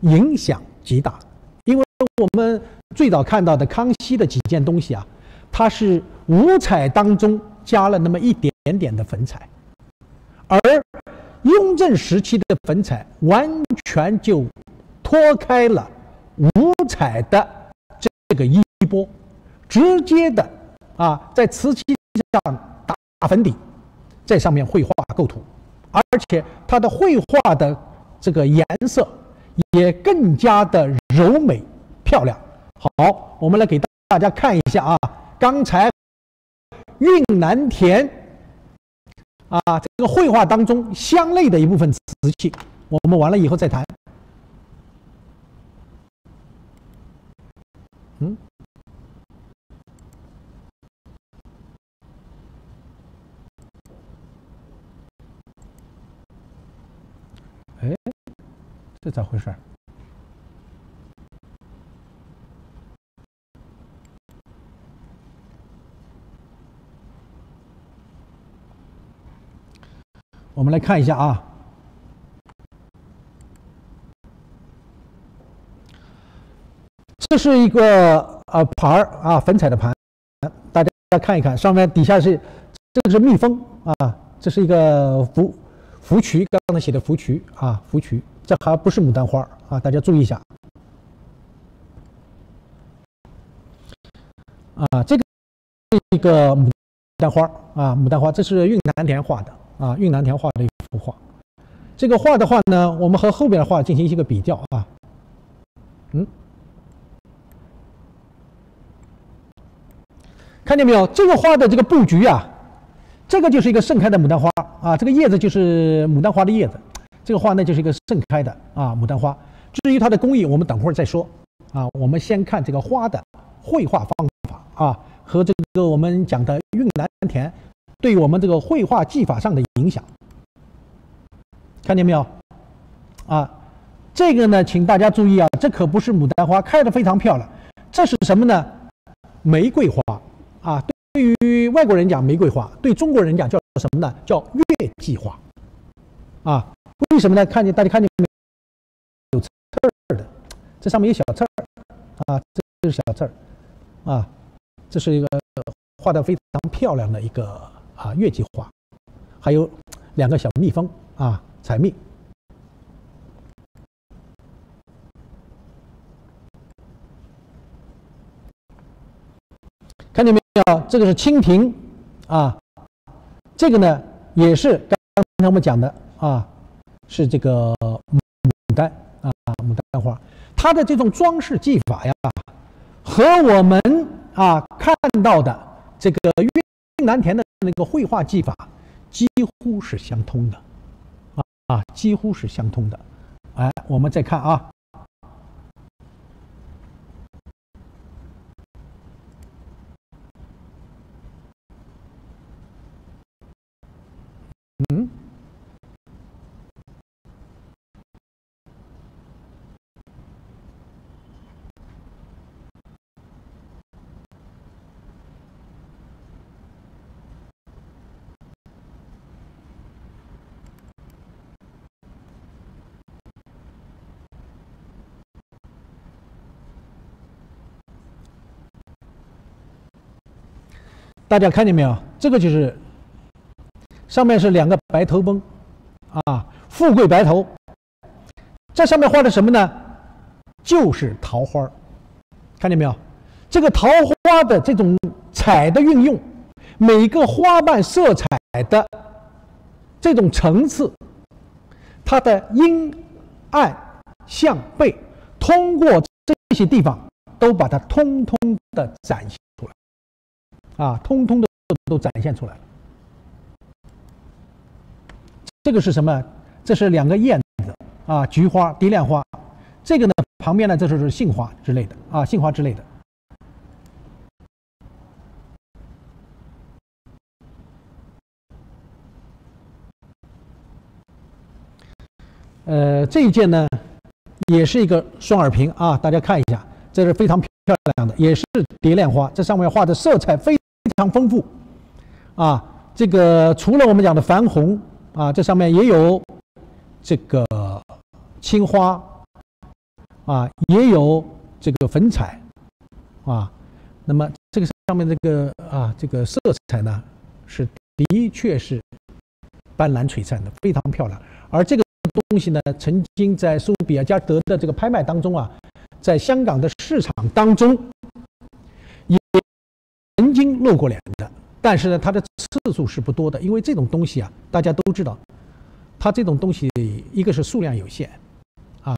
Speaker 1: 影响极大，因为我们最早看到的康熙的几件东西啊，它是五彩当中加了那么一点点的粉彩，而雍正时期的粉彩完全就脱开了五彩的这个衣钵，直接的啊在瓷器上打粉底。在上面绘画构图，而且它的绘画的这个颜色也更加的柔美漂亮。好，我们来给大家看一下啊，刚才运南田啊这个绘画当中香类的一部分瓷器，我们完了以后再谈。嗯。哎，这咋回事？我们来看一下啊，这是一个啊盘儿啊粉彩的盘，大家看一看，上面底下是这个是蜜蜂啊，这是一个福。芙蕖，刚才写的芙蕖啊，芙蕖，这还不是牡丹花啊，大家注意一下。啊，这个一个牡丹花啊，牡丹花，这是运南田画的啊，运南田画的一幅画。这个画的话呢，我们和后边的画进行一个比较啊。嗯，看见没有？这个画的这个布局啊。这个就是一个盛开的牡丹花啊，这个叶子就是牡丹花的叶子，这个花呢就是一个盛开的啊牡丹花。至于它的工艺，我们等会儿再说啊。我们先看这个花的绘画方法啊，和这个我们讲的运南田对我们这个绘画技法上的影响。看见没有？啊，这个呢，请大家注意啊，这可不是牡丹花，开的非常漂亮。这是什么呢？玫瑰花啊。对于外国人讲玫瑰花，对中国人讲叫什么呢？叫月季花，啊，为什么呢？看见大家看见没有？有刺儿的，这上面有小刺儿，啊，这是小刺儿，啊，这是一个画的非常漂亮的一个啊月季花，还有两个小蜜蜂啊采蜜，看见没？有这个是蜻蜓，啊，这个呢也是刚才我们讲的啊，是这个牡丹啊，牡丹花，它的这种装饰技法呀，和我们啊看到的这个云南田的那个绘画技法几乎是相通的，啊啊，几乎是相通的。哎，我们再看啊。大家看见没有？这个就是。上面是两个白头翁，啊，富贵白头。这上面画的什么呢？就是桃花看见没有？这个桃花的这种彩的运用，每个花瓣色彩的这种层次，它的阴暗向背，通过这些地方都把它通通的展现，啊，通通的都展现出来了。这个是什么？这是两个燕子啊，菊花、蝶恋花。这个呢，旁边呢，这就是杏花之类的啊，杏花之类的。呃，这一件呢，也是一个双耳瓶啊，大家看一下，这是非常漂亮的，也是蝶恋花，这上面画的色彩非非常丰富啊。这个除了我们讲的矾红啊，这上面也有这个青花啊，也有这个粉彩啊。那么这个上面这个啊，这个色彩呢，是的确是斑斓璀璨的，非常漂亮，而这个。东西呢，曾经在苏比亚加德的这个拍卖当中啊，在香港的市场当中曾经露过脸的，但是呢，它的次数是不多的，因为这种东西啊，大家都知道，它这种东西一个是数量有限啊，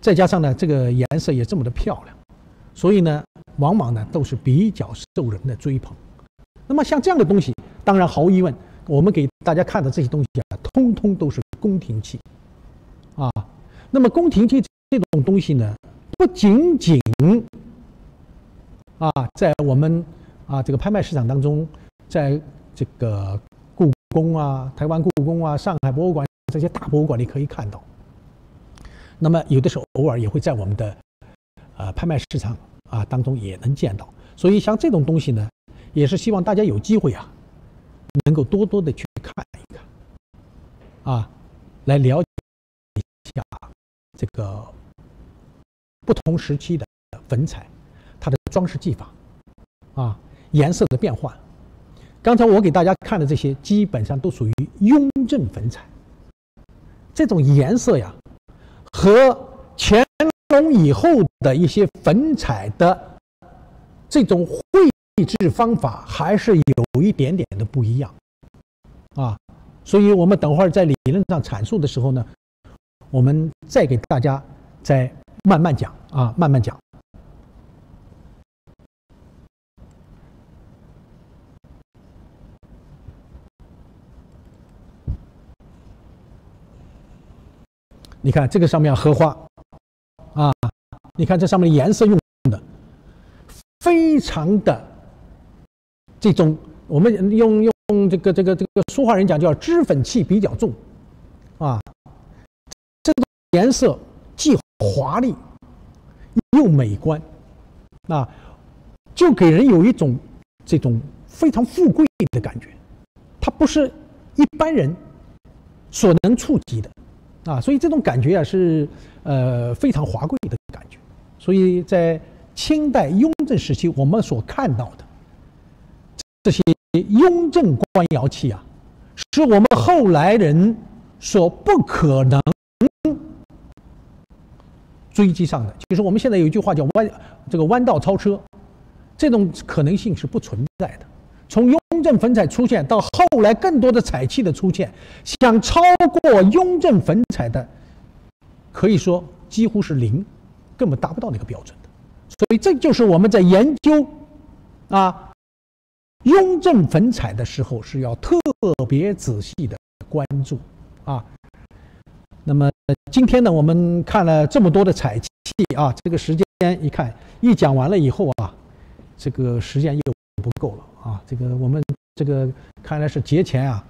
Speaker 1: 再加上呢，这个颜色也这么的漂亮，所以呢，往往呢都是比较受人的追捧。那么像这样的东西，当然毫无疑问，我们给大家看的这些东西啊，通通都是宫廷器。啊，那么宫廷器这种东西呢，不仅仅啊，在我们啊这个拍卖市场当中，在这个故宫啊、台湾故宫啊、上海博物馆这些大博物馆里可以看到。那么有的时候偶尔也会在我们的呃拍卖市场啊当中也能见到。所以像这种东西呢，也是希望大家有机会啊，能够多多的去看一看，啊，来了解一。下这个不同时期的粉彩，它的装饰技法啊，颜色的变换。刚才我给大家看的这些，基本上都属于雍正粉彩。这种颜色呀，和乾隆以后的一些粉彩的这种绘制方法，还是有一点点的不一样啊。所以我们等会儿在理论上阐述的时候呢。我们再给大家再慢慢讲啊，慢慢讲。你看这个上面荷花。啊，你看这上面颜色用的。非常的这种，我们用用这个这个这个书画人讲叫脂粉气比较重。啊这。颜色既华丽又美观，啊，就给人有一种这种非常富贵的感觉，它不是一般人所能触及的，啊，所以这种感觉啊是呃非常华贵的感觉。所以在清代雍正时期，我们所看到的这些雍正官窑器啊，是我们后来人所不可能。追击上的，其实我们现在有一句话叫“弯这个弯道超车”，这种可能性是不存在的。从雍正粉彩出现到后来更多的彩器的出现，想超过雍正粉彩的，可以说几乎是零，根本达不到那个标准的。所以这就是我们在研究啊雍正粉彩的时候是要特别仔细的关注啊。那么今天呢，我们看了这么多的彩器啊，这个时间一看，一讲完了以后啊，这个时间又不够了啊。这个我们这个看来是节前啊，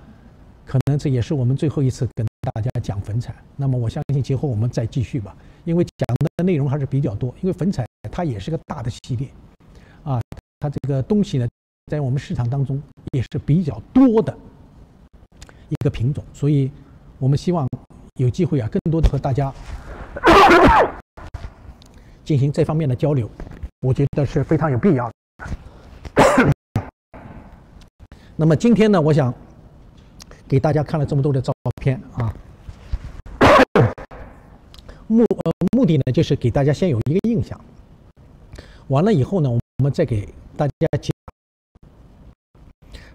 Speaker 1: 可能这也是我们最后一次跟大家讲粉彩。那么我相信节后我们再继续吧，因为讲的内容还是比较多。因为粉彩它也是个大的系列啊，它这个东西呢，在我们市场当中也是比较多的一个品种，所以我们希望。有机会啊，更多的和大家进行这方面的交流，我觉得是非常有必要的。那么今天呢，我想给大家看了这么多的照片啊，目呃目的呢，就是给大家先有一个印象。完了以后呢，我们再给大家讲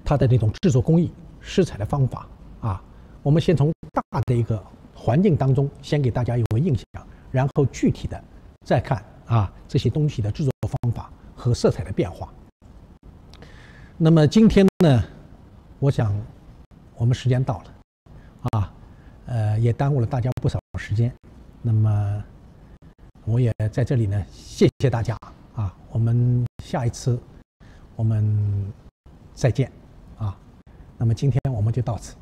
Speaker 1: 它的这种制作工艺、施彩的方法啊。我们先从大的一个。环境当中，先给大家有个印象，然后具体的再看啊这些东西的制作方法和色彩的变化。那么今天呢，我想我们时间到了，啊，呃，也耽误了大家不少时间。那么我也在这里呢，谢谢大家啊，我们下一次我们再见啊。那么今天我们就到此。